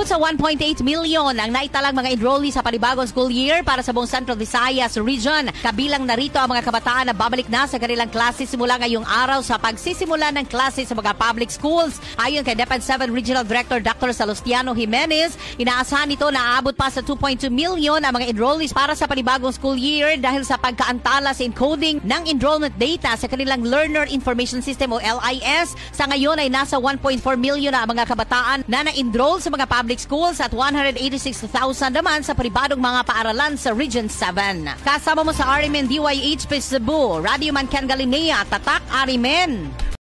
Umabot sa 1.8 million ang naitalang mga enrollee sa panibagong school year para sa buong Central Visayas region. Kabilang narito ang mga kabataan na babalik na sa kanilang klase simula ngayong araw sa pagsisimula ng klase sa mga public schools. Ayon kay DepEd 7 Regional Director Dr. Salustiano Jimenez, inaasahan nito na aabot pa sa 2.2 million ang mga enrollees para sa panibagong school year dahil sa pagkaantala sa encoding ng enrollment data sa kanilang Learner Information System o LIS. Sa ngayon ay nasa 1.4 million na ang mga kabataan na na-enroll sa mga public schools at 186,000 naman sa pribadong mga paaralan sa Region 7. Kasama mo sa RMN DYH Cebu, Radio Man Ken Tatak Arimen.